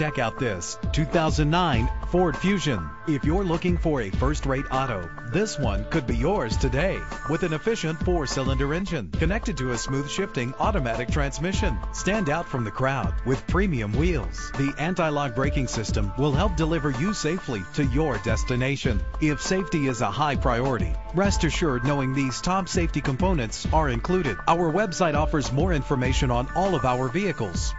check out this 2009 Ford Fusion. If you're looking for a first-rate auto, this one could be yours today. With an efficient four-cylinder engine connected to a smooth shifting automatic transmission. Stand out from the crowd with premium wheels. The anti-lock braking system will help deliver you safely to your destination. If safety is a high priority, rest assured knowing these top safety components are included. Our website offers more information on all of our vehicles.